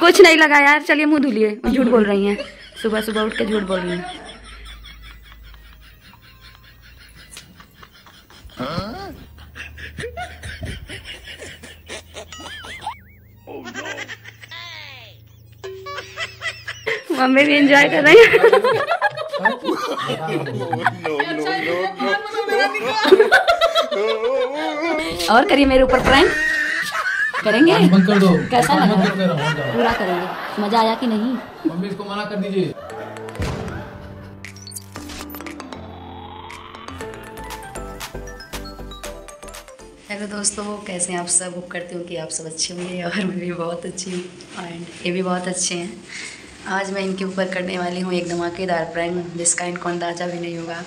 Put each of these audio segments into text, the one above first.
कुछ नहीं लगा यार, चलिए मुँह धुलिए झूठ बोल रही हैं। सुबह सुबह उठ के झूठ बोल रही हैं। मम्मी भी एंजॉय कर रही है। और करिए मेरे ऊपर प्रैंक करेंगे? बंद कर दो। कैसा लगा? कर रहा हूँ पूरा करेंगे। मज़ा आया कि नहीं? मम्मी इसको मना कर दीजिए। हेलो दोस्तों कैसे हैं आप सब? होप करती हूँ कि आप सब अच्छे होंगे और मैं भी बहुत अच्छी हूँ एंड ये भी बहुत अच्छे हैं। आज मैं इनके ऊपर करने वाली हूँ एक धमाकेदार प्रैंक जिसका इनको अंदाज़ा भी नहीं होगा।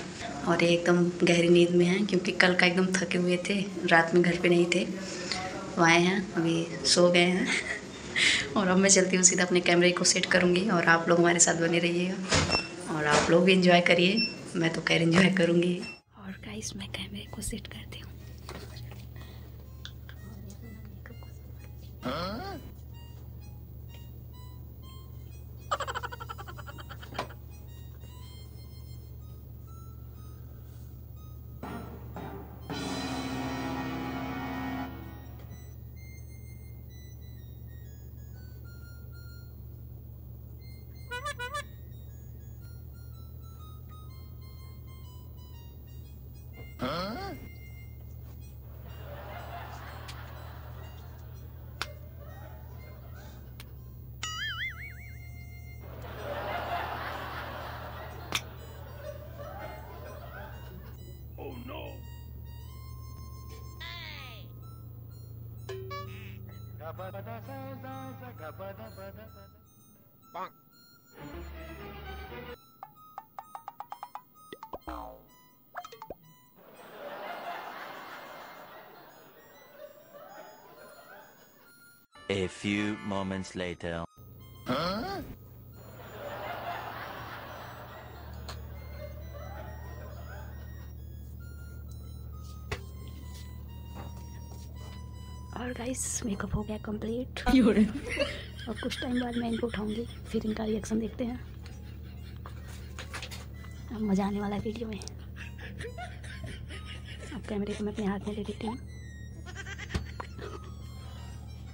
और ये एकदम गहरी नींद में हैं क्योंकि कल का एकदम थके हुए थे रात में घर पे नहीं थे। वो आए हैं अभी सो गए हैं। और अब मैं चलती हूँ सीधा अपने कैमरे को सेट करूँगी और आप लोग हमारे साथ बने रहिएगा। और आप लोग भी इंजॉय करिए मैं तो खैर इंजॉय करूँगी। और गाइस मैं कैमरे को सेट करती हूँ? A few moments later. और गाइस मेकअप हो गया कंप्लीट और कुछ टाइम बाद मैं इनको उठाऊँगी फिर इनका रिएक्शन देखते हैं। अब मज़ा आने वाला है वीडियो में। अब कैमरे को मैं अपने हाथ में ले लेती हूँ।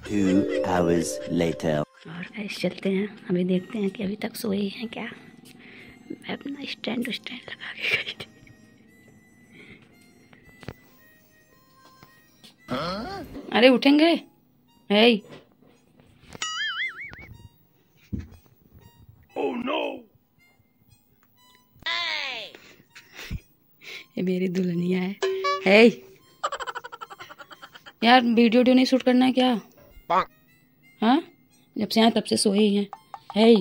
Two hours later. और गाइस चलते हैं। अभी देखते हैं कि अभी तक सोए हैं क्या। मैं अपना स्टैंड स्टैंड लगा के गई थी। अरे उठेंगे? है ये मेरी दुल्हनिया है। है यार वीडियो वीडियो नहीं शूट करना है क्या? हाँ? जब से आए तब से सोए ही हैं। है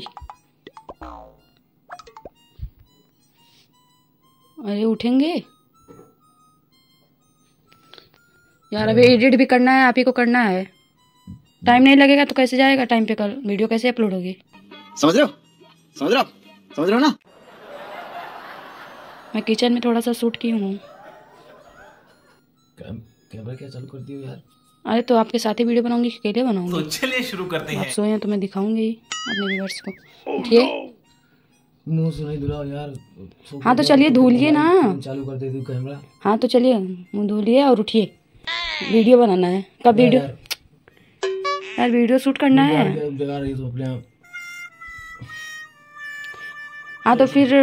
अरे उठेंगे? यार अभी एडिट भी करना है आप ही को करना है। टाइम नहीं लगेगा तो कैसे जाएगा टाइम पे कल? वीडियो कैसे अपलोड होगी? समझ रहे हो? समझ रहे हो समझ रहे हो ना? मैं किचन में थोड़ा सा शूट की हूँ। कैमरा क्या चालू कर दियो यार? अरे तो आपके साथ ही वीडियो बनाऊँगी कि अकेले बनाऊँगी? तो चलिए शुरू करते आप हैं। सोए हैं तो मैं दिखाऊँगी अपने व्यूवर्स को। उठिए मुँह सुनाई दुलाओ यार। हाँ तो चलिए बाद धुलिए ना। चालू कर देती हूँ कैमरा हाँ तो चलिए मुँह धुलिए और उठिए। वीडियो बनाना है। कब वीडियो? यार, वीडियो शूट करना है। हाँ तो फिर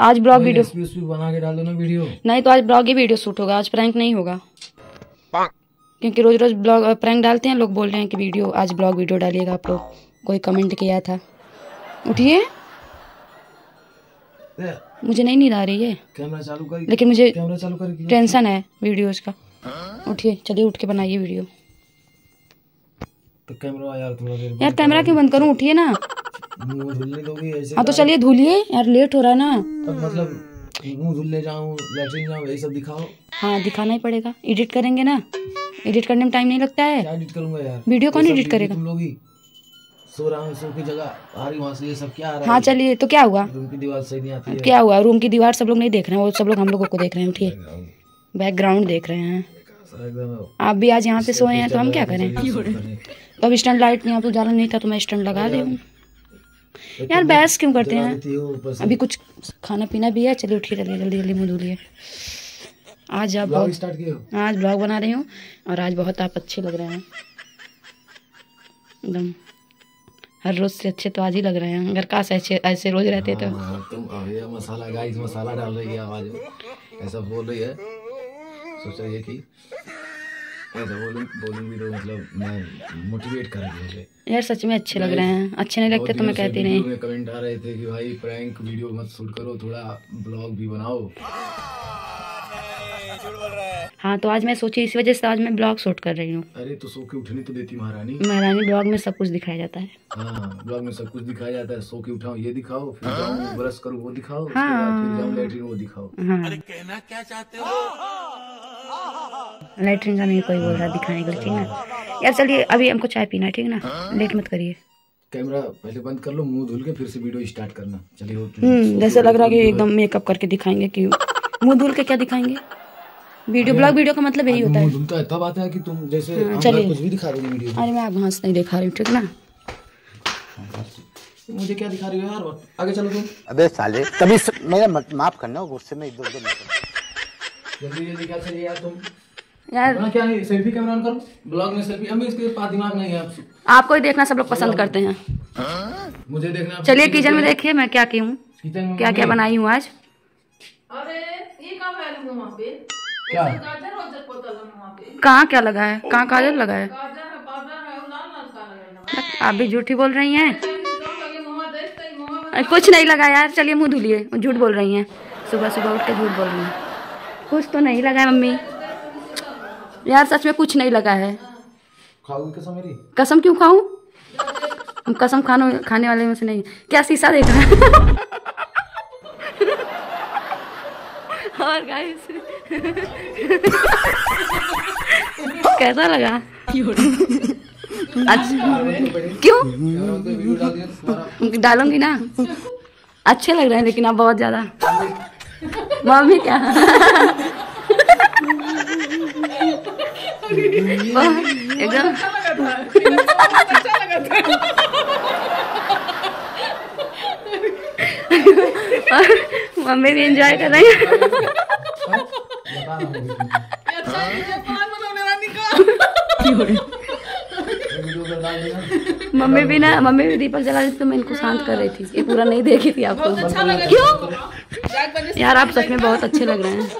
आज ब्लॉग वीडियो बना के डाल दो ना वीडियो। नहीं तो आज ब्लॉग ही वीडियो शूट होगा आज प्रैंक नहीं होगा। क्योंकि रोज रोज ब्लॉग प्रैंक डालते हैं लोग बोल रहे हैं कि वीडियो आज ब्लॉग वीडियो डालिएगा आप लोग। कोई कमेंट किया था। उठिए। मुझे नहीं नींद आ रही है। कैमरा चालू कर लेकिन मुझे कैमरा चालू कर टेंशन है वीडियोज़ का। उठिए चलिए उठ के बनाइए वीडियो। तो कैमरा यार थोड़ा देर यार कैमरा क्यों बंद करूँ? उठिए ना। मुँह धुलने दोगी ऐसे हाँ तो चलिए धुलिए यार लेट हो रहा है ना। मतलब मुँह धुलने जाऊँ लैट्रिन जाऊँ यही सब दिखाओ। हाँ दिखाना ही पड़ेगा। एडिट करेंगे ना। एडिट करने में टाइम नहीं लगता है। क्या एडिट करूँगा यार? वीडियो कौन edit करेगा? तुम लोग ही। सो रहा हूँ सो की जगह आ रही वहाँ से ये सब क्या आ रहा हाँ? चलिए तो क्या हुआ? रूम की दीवार सही नहीं आती है। क्या हुआ? रूम की दीवार सब लोग नहीं देख रहे हैं वो सब लोग हम लोगों को देख रहे हैं उठिए। बैकग्राउंड। देख रहे हैं। आप भी आज यहाँ पे सोए हैं तो हम क्या करें? तो अब स्टैंड लाइट यहाँ पे उजाला नहीं था तो मैं स्टैंड लगा दी यार बहस क्यों करते हैं? अभी कुछ खाना पीना भी है? चलिए उठिए चलिए जल्दी जल्दी मुँह धुलिए आज आप ब्लॉग स्टार्ट किए आज ब्लॉग बना रही हूँ और आज बहुत आप अच्छे लग रहे हैं। एकदम। हर रोज से अच्छे तो आज ही लग रहे हैं। अगर काश ऐसे ऐसे रोज रहते तो। हाँ, तुम मसाला गाइस मसाला डाल रही है आवाज़ ऐसा बोल रही है। सोच है कि ऐसा बोलूँ बोलूँगी तो मतलब मैं मोटिवेट करेंगे मुझे यार सच में अच्छे लग रहे हैं। अच्छे नहीं लगते तो मैं कहती नहीं। में कमेंट आ रहे थे कि भाई प्रैंक वीडियो मत शूट करो थोड़ा ब्लॉग भी बनाओ। हाँ तो आज मैं सोची इसी वजह से आज मैं ब्लॉग शूट कर रही हूँ। अरे तो सो के उठने तो देती महारानी। महारानी ब्लॉग में सब कुछ दिखाया जाता है। हाँ ब्लॉग में सब कुछ दिखाया जाता है। सो के उठाओ ये दिखाओ फिर जाऊँ ब्रश करूँ वो दिखाओ उसके बाद फिर जाऊँ लेटरिन वो दिखाओ। हाँ? लैटरिन का नहीं कोई बोल रहा दिखाने के लिए ठीक ना? यार चलिए अभी हमको चाय पीना है ठीक ना? लेट मत करिए। कैमरा पहले बंद कर लो मुँह धुल के फिर से वीडियो स्टार्ट करना। चलिए हम्म जैसे लग रहा है कि एकदम मेकअप करके दिखाएँगे कि मुँह धुल के क्या दिखाएँगे? वीडियो ब्लॉग वीडियो का मतलब यही होता है। मुँह धुलता है तब आता है कि तुम जैसे अंदर चलिए। कुछ भी दिखा दोगे वीडियो अरे मैं आप घास नहीं दिखा रही हूँ ठीक ना? मुझे क्या दिखा रही हो यार? आगे चलो तुम। अबे साले तभी मेरा माफ़ करना गुस्से में इधर उधर जल्दी जल्दी क्या चलिए यार तुम? यार क्या है सेल्फी कैमरा ऑन करो? ब्लॉग में सेल्फी हमें इसके पास दिमाग नहीं है आप आपको ही देखना सब लोग पसंद करते हैं। मुझे देखना चलिए किचन में देखिए मैं क्या की हूँ। क्या क्या बनाई हूँ आज? क्या? कहाँ क्या लगा है? कहाँ काजल लगा है? आप भी झूठी बोल रही हैं। कुछ नहीं लगा यार चलिए मुँह धुलिए झूठ बोल रही हैं। सुबह सुबह उठ के झूठ बोल रही हैं। कुछ तो नहीं लगा है मम्मी। यार सच में कुछ नहीं लगा है। कसम मेरी? कसम क्यों खाऊं? हम कसम खानो खाने वाले में से नहीं। क्या शीशा देखा है? और गाइस कैसा लगा? अच्छा। क्यों? वीडियो डाल दिया तुम्हारा डालूँगी ना। अच्छे लग रहे हैं लेकिन आप बहुत ज़्यादा। मम्मी क्या? एकदम। मम्मी भी एंजॉय कर रही है। बता रहा वीडियो पे डाल देना मम्मी भी ना मम्मी भी दीपक जला रही थी तो मैं इनको शांत कर रही थी। ये पूरा नहीं देखी थी आपको। क्यों? यार आप सच में बहुत अच्छे लग रहे हैं।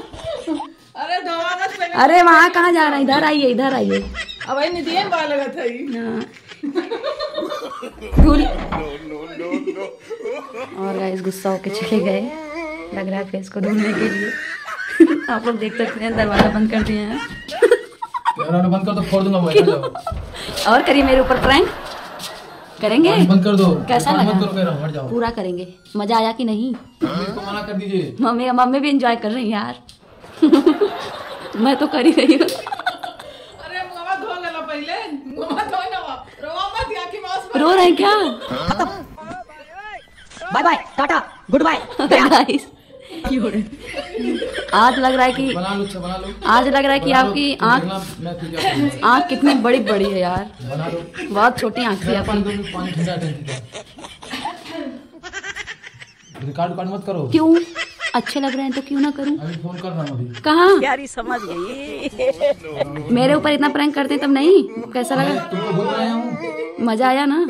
अरे लगा अरे वहाँ कहाँ जा रहे हैं? इधर आइए इधर आइए। अब आई निधिए बाल लगा था ही। धूल। और गाइस गुस्सा होके चले गए। लग रहा है फेस को ढूँढने के लिए। आप लोग देख सकते हैं दरवाज़ा बंद कर दिए हैं। बंद कर दो फोड़ दूँगा और करिए मेरे ऊपर प्रैंक। करेंगे? बंद कर दो। कैसा मत लगा? करो कह रहा हूँ हट जाओ। पूरा करेंगे। मज़ा आया कि नहीं? इसको मना कर दीजिए। मम्मी मम्मी भी एंजॉय कर रही हैं यार। मैं तो कर ही रही हूँ। अरे मुंगा धो लेला पहले। मुंगा धो ना रोवा मत या की मांस रो रहे हैं क्या? Bye bye tata goodbye. Guys, आज लग रहा है कि बना लो अच्छा बना लो। आज लग रहा है कि आपकी तुम आँख। आँख कितनी बड़ी बड़ी है यार। बना लो। बहुत छोटी आँख थी आपकी। पानी ठंडा ठंडा रिकॉर्ड मत करो। क्यों? अच्छे लग रहे हैं तो क्यों ना करूँ? अभी फ़ोन कर रहा हूँ अभी। कहाँ? प्यारी समझ गई। मेरे ऊपर इतना प्रैंक करते हैं तब नहीं? कैसा लगा? तुमको बोल रहा हूँ। मज़ा आया ना?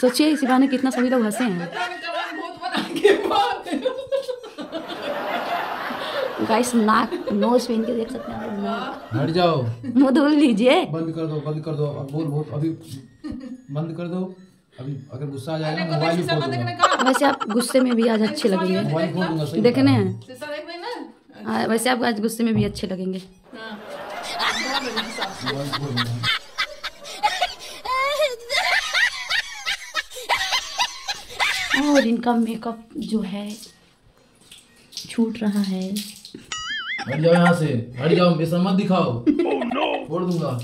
सोचिए इसी बहाने कितना सभी लोग हंसे हैं जवान भूत बना के बात गाइस नाक नोज़ पे इनके देख सकते हैं। आप नाक। हट जाओ। मुँह धुल लीजिए। बंद कर दो बंद कर दो। अब बोल बहुत अभी बंद कर दो। अभी अगर गुस्सा आ जाएगा मोबाइल भी फोड़ दूँगा। वैसे आप गुस्से में भी आज अच्छे लगेंगे। मोबाइल फोड़ दूँगा सही देखने हैं हाँ, वैसे आप आज गुस्से में भी अच्छे लगेंगे। दूँगा। और इनका मेकअप जो है छूट रहा है। हट जाओ यहाँ से। हट जाओ बेसन मत दिखाओ। फोड़ दूँगा।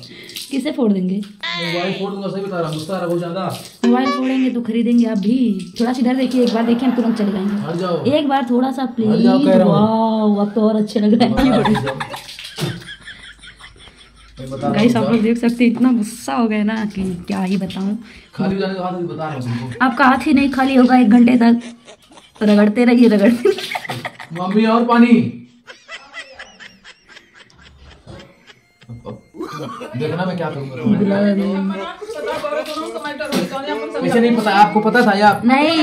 किसे फोड़ देंगे? मोबाइल फोड़ दूँगा सही बता रहा हूँ। गुस्सा आ रहा बहुत ज़्यादा। मोबाइल फोड़ेंगे तो खरीदेंगे आप भी। थोड़ा सा इधर देखिए एक बार देखिए हम तुरंत चले जाएँगे। हट जाओ। एक बार थोड़ा सा प्लीज़। वाओ अब तो और अच्छे लग रहे हैं। गाइस आप लोग देख सकते हैं इतना गुस्सा हो गया ना कि क्या ही बताऊँ। खाली जाने के बाद बता रहा हूँ आपका हाथ ही नहीं खाली होगा एक घंटे तक। रगड़ते रहिए रगड़ते मम्मी और पानी। देखना मैं क्या करूँगा। नहीं। पता आपको पता था या? नहीं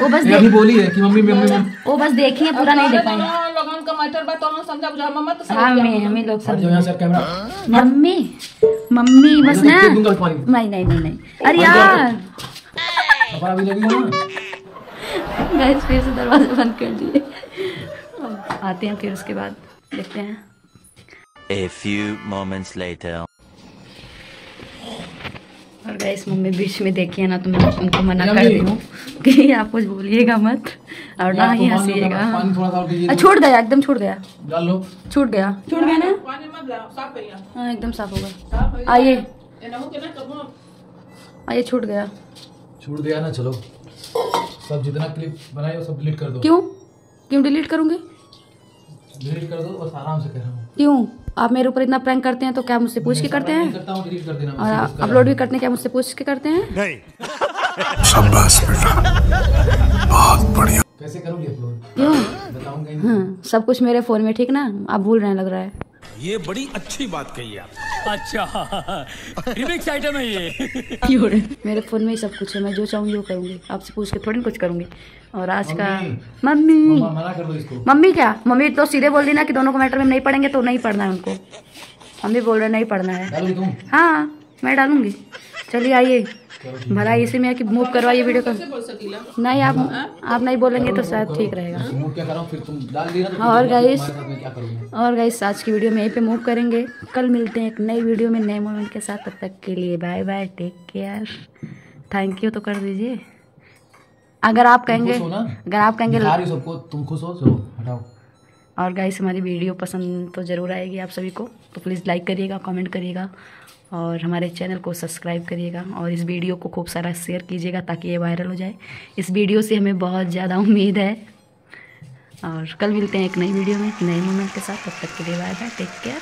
वो बस अभी बोली है कि मम्मी मम्मी वो बस देखिए पूरा नहीं देख पाए लोगन का मैटर बा तो समझा बुझा मम्मा तो हाँ हमें हमें लोग हट सब जाओ यहाँ से कैमरा मम्मी मम्मी बस ना। दूँगा पानी नहीं नहीं नहीं नहीं। अरे यार। हो ना? फिर से दरवाज़ा बंद कर दिए। आते हैं फिर उसके बाद देखते हैं। A few moments later. और गाइस मम्मी बीच में देखिए ना तो मैं उनको मना कर। दी हूँ कि आप कुछ बोलिएगा मत और ना ही हंसीएगा। दीजिए आ, छूट गया एकदम छूट गया डाल लो। छूट गया। छूट गया ना? पानी मत ला साफ़ करिया हाँ एकदम साफ़ होगा आइए। आइए छूट गया। छूट दिया ना चलो। सब जितना क्लिप बनाए वो सब डिलीट कर दो। क्यों? क्यों डिलीट करूँगी? डिलीट कर दो बस आराम से कह रहा हूँ। क्यों? आप मेरे ऊपर इतना प्रैंक करते हैं तो क्या मुझसे पूछ के करते हैं? करता हूँ डिलीट कर देना और अपलोड भी करते हैं क्या मुझसे पूछ के करते हैं? कैसे करोगे अपलोड क्यों? हाँ सब कुछ मेरे फ़ोन में ठीक ना? आप भूल रहे हैं लग रहा है। ये बड़ी अच्छी बात कही आप अच्छा। रिमिक्स आइटम है ये। मेरे फ़ोन में ही सब कुछ है मैं जो चाहूँगी वो करूँगी। आपसे पूछ के थोड़ी ना कुछ करूँगी। और आज का मम्मी। मम्मी। मना कर दो इसको। मम्मी क्या? मम्मी तो सीधे बोल दी ना कि दोनों को मैटर में नहीं पढ़ेंगे तो नहीं पढ़ना है उनको। मम्मी बोल रहे नहीं पढ़ना है। हाँ मैं डालूँगी। चलिए आइए। भला इसी में है कि मूव करवाइए वीडियो को नहीं आप आप नहीं बोलेंगे तो शायद ठीक रहेगा। मूव क्या करो फिर तुम डाल दिया ना तो और मैं क्या करूँगा और गाइस आज की वीडियो में यहीं पे मूव करेंगे। कल मिलते हैं एक नई वीडियो में नए मोमेंट के साथ। तब तक के लिए bye bye take care thank you तो कर दीजिए। अगर आप कहेंगे हो? अगर आप कहेंगे हो तुम खुश हो? चलो हटाओ। और गाइस हमारी वीडियो पसंद तो ज़रूर आएगी आप सभी को। तो प्लीज़ लाइक करिएगा कमेंट करिएगा और हमारे चैनल को सब्सक्राइब करिएगा और इस वीडियो को खूब सारा शेयर कीजिएगा ताकि ये वायरल हो जाए। इस वीडियो से हमें बहुत ज़्यादा उम्मीद है। और कल मिलते हैं एक नई वीडियो में, नए मोमेंट के साथ। तब तक के लिए बाय बाय टेक केयर